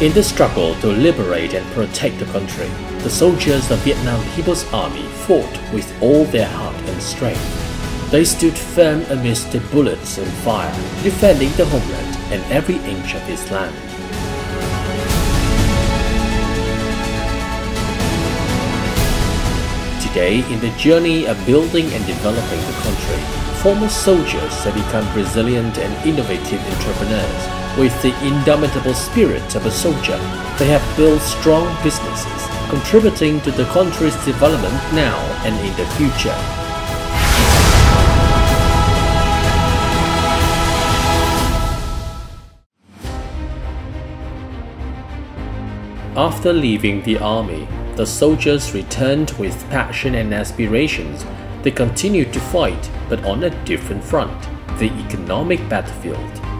In the struggle to liberate and protect the country, the soldiers of Vietnam People's Army fought with all their heart and strength. They stood firm amidst the bullets and fire, defending the homeland and every inch of its land. Today, in the journey of building and developing the country, former soldiers have become resilient and innovative entrepreneurs with the indomitable spirit of a soldier, they have built strong businesses, contributing to the country's development now and in the future. After leaving the army, the soldiers returned with passion and aspirations. They continued to fight, but on a different front, the economic battlefield.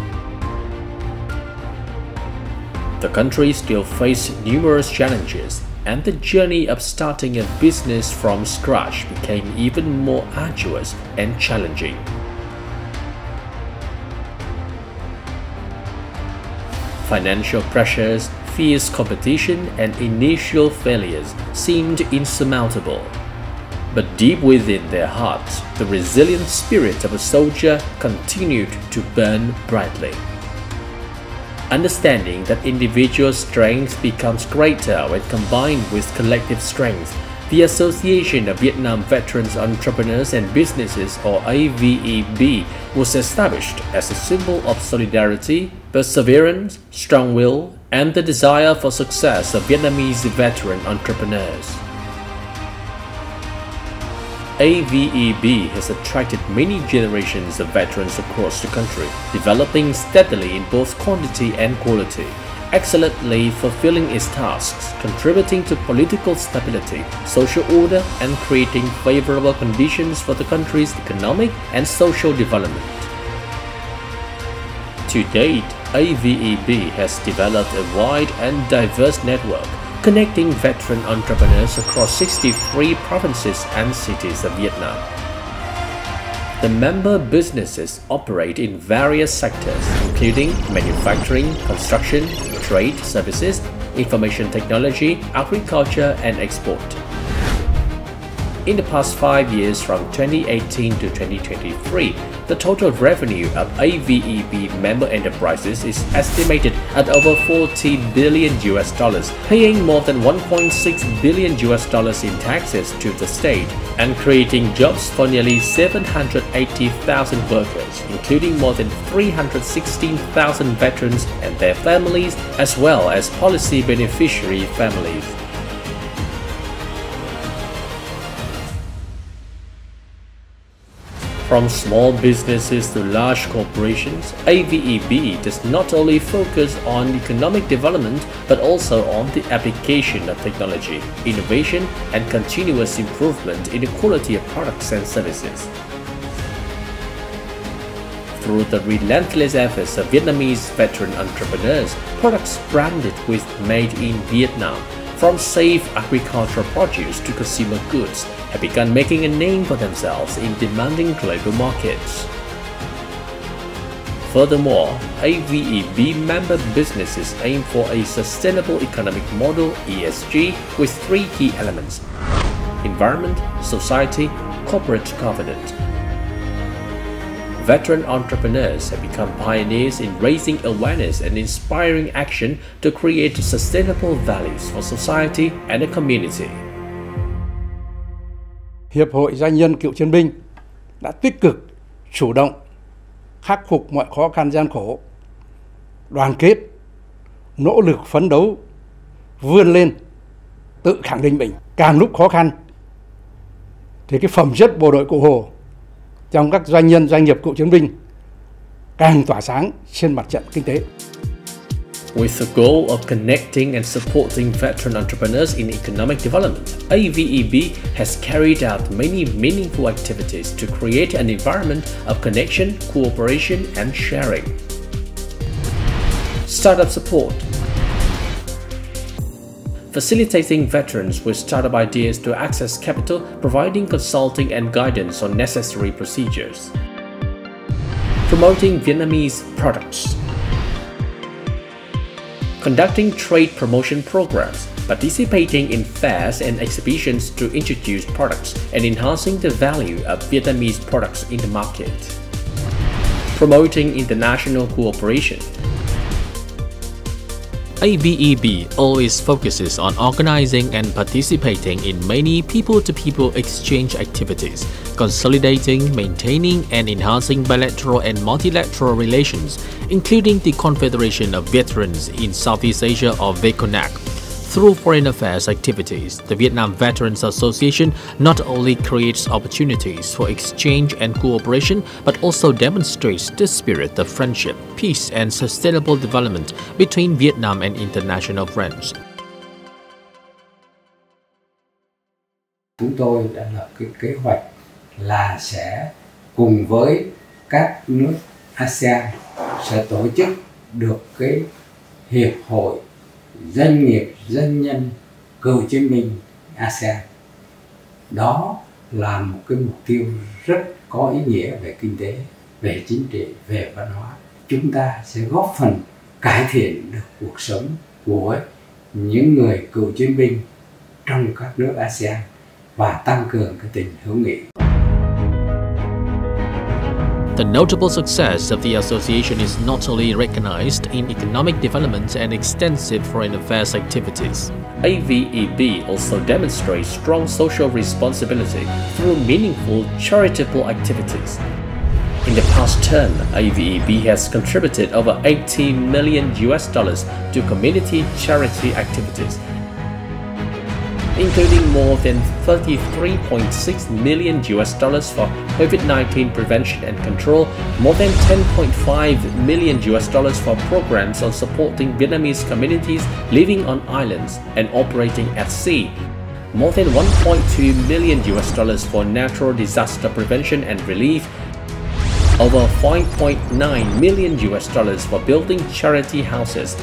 The country still faced numerous challenges, and the journey of starting a business from scratch became even more arduous and challenging. Financial pressures, fierce competition, and initial failures seemed insurmountable. But deep within their hearts, the resilient spirit of a soldier continued to burn brightly understanding that individual strength becomes greater when combined with collective strength. The Association of Vietnam Veterans Entrepreneurs and Businesses or AVEB was established as a symbol of solidarity, perseverance, strong will, and the desire for success of Vietnamese veteran entrepreneurs. AVEB has attracted many generations of veterans across the country, developing steadily in both quantity and quality, excellently fulfilling its tasks, contributing to political stability, social order, and creating favorable conditions for the country's economic and social development. To date, AVEB has developed a wide and diverse network connecting veteran entrepreneurs across 63 provinces and cities of Vietnam. The member businesses operate in various sectors, including manufacturing, construction, trade services, information technology, agriculture, and export. In the past five years from 2018 to 2023, the total revenue of AVEB member enterprises is estimated at over 40 billion US dollars, paying more than 1.6 billion US dollars in taxes to the state and creating jobs for nearly 780,000 workers, including more than 316,000 veterans and their families, as well as policy beneficiary families. From small businesses to large corporations, AVEB does not only focus on economic development but also on the application of technology, innovation, and continuous improvement in the quality of products and services. Through the relentless efforts of Vietnamese veteran entrepreneurs, products branded with Made in Vietnam from safe agricultural produce to consumer goods, have begun making a name for themselves in demanding global markets. Furthermore, AVEB member businesses aim for a sustainable economic model ESG with three key elements environment, society, corporate governance. Veteran entrepreneurs have become pioneers in raising awareness and inspiring action to create sustainable values for society and the community. Hiệp hội Doanh nhân Cựu chiến binh đã tích cực, chủ động, khắc phục mọi khó khăn gian khổ, đoàn kết, nỗ lực phấn đấu, vươn lên, tự khẳng định mình. Càng lúc khó khăn, thì cái phẩm chất bộ đội Cụ Hồ trong các doanh nhân doanh nghiệp cựu chiến binh càng tỏa sáng trên mặt trận kinh tế. With the goal of connecting and supporting veteran entrepreneurs in economic development, AVEB has carried out many meaningful activities to create an environment of connection, cooperation, and sharing. Startup support facilitating veterans with startup ideas to access capital, providing consulting and guidance on necessary procedures. Promoting Vietnamese products. conducting trade promotion programs, participating in fairs and exhibitions to introduce products and enhancing the value of Vietnamese products in the market. Promoting international cooperation. AVEB always focuses on organizing and participating in many people-to-people -people exchange activities, consolidating, maintaining, and enhancing bilateral and multilateral relations, including the Confederation of Veterans in Southeast Asia or VECONAC. Through foreign affairs activities, the Vietnam Veterans Association not only creates opportunities for exchange and cooperation, but also demonstrates the spirit of friendship, peace, and sustainable development between Vietnam and international friends. Chúng tôi đã lập cái kế hoạch là sẽ cùng với các nước ASEAN sẽ tổ chức được cái hiệp hội doanh nghiệp doanh nhân, cựu chiến binh ASEAN đó là một cái mục tiêu rất có ý nghĩa về kinh tế, về chính trị, về văn hóa. Chúng ta sẽ góp phần cải thiện được cuộc sống của những người cựu chiến binh trong các nước ASEAN và tăng cường cái tình hữu nghị. The notable success of the association is not only recognized in economic development and extensive foreign affairs activities. AVEB also demonstrates strong social responsibility through meaningful charitable activities. In the past term, AVEB has contributed over 80 million US dollars to community charity activities including more than 33.6 million US dollars for COVID-19 prevention and control, more than 10.5 million US dollars for programs on supporting Vietnamese communities living on islands and operating at sea, more than 1.2 million US dollars for natural disaster prevention and relief, over 5.9 million US dollars for building charity houses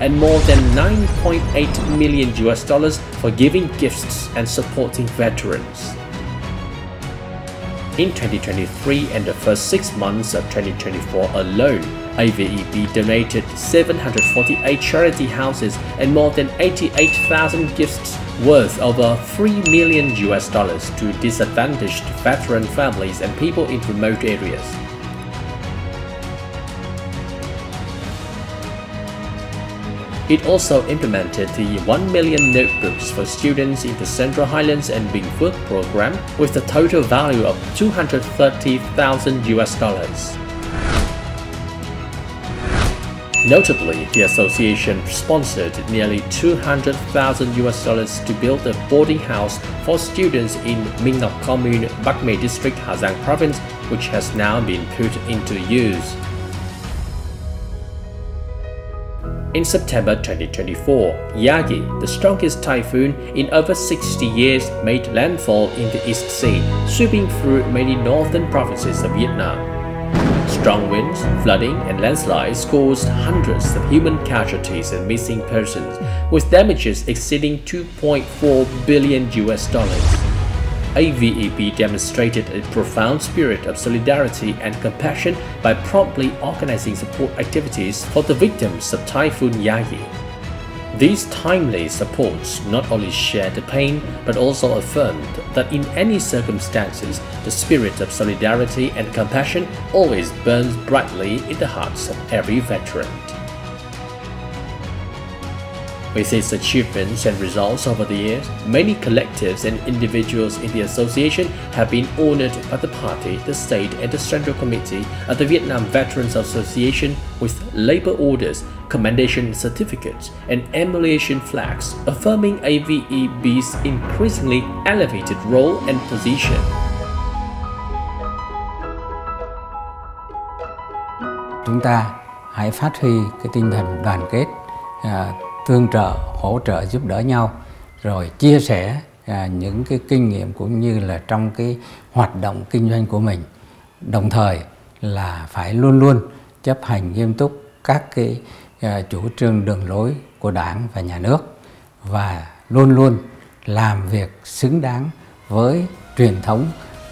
and more than 9.8 million US dollars for giving gifts and supporting veterans. In 2023 and the first six months of 2024 alone, AVEB donated 748 charity houses and more than 88,000 gifts worth over 3 million US dollars to disadvantaged veteran families and people in remote areas. It also implemented the 1 million notebooks for students in the Central Highlands and Bình Phước program with a total value of 230,000 US dollars. Notably, the association sponsored nearly 200,000 US dollars to build a boarding house for students in Minh Ngọc Commune, Bắc District, Hà Province, which has now been put into use. In September 2024, Yagi, the strongest typhoon in over 60 years, made landfall in the East Sea, sweeping through many northern provinces of Vietnam. Strong winds, flooding, and landslides caused hundreds of human casualties and missing persons, with damages exceeding 2.4 billion US dollars. AVEB demonstrated a profound spirit of solidarity and compassion by promptly organizing support activities for the victims of Typhoon Yagi. These timely supports not only shared the pain but also affirmed that in any circumstances, the spirit of solidarity and compassion always burns brightly in the hearts of every veteran. With its achievements and results over the years, many collectives and individuals in the association have been honored by the party, the state, and the Central Committee of the Vietnam Veterans Association with labor orders, commendation certificates, and emulation flags, affirming AVEB's increasingly elevated role and position. Chúng ta hãy phát huy cái tinh thần đoàn kết tương trợ hỗ trợ giúp đỡ nhau rồi chia sẻ à, những cái kinh nghiệm cũng như là trong cái hoạt động kinh doanh của mình đồng thời là phải luôn luôn chấp hành nghiêm túc các cái à, chủ trương đường lối của đảng và nhà nước và luôn luôn làm việc xứng đáng với truyền thống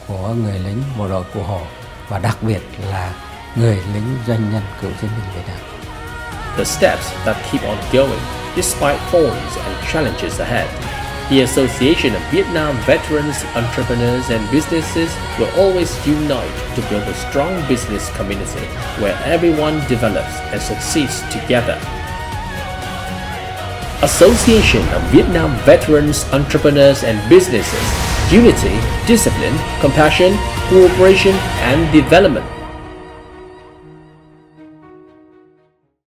của người lính bộ đội cụ Hồ và đặc biệt là người lính doanh nhân cựu chiến binh Việt Nam. The steps that keep on going despite thorns and challenges ahead. The Association of Vietnam Veterans, Entrepreneurs and Businesses will always unite to build a strong business community where everyone develops and succeeds together. Association of Vietnam Veterans, Entrepreneurs and Businesses Unity, Discipline, Compassion, Cooperation and Development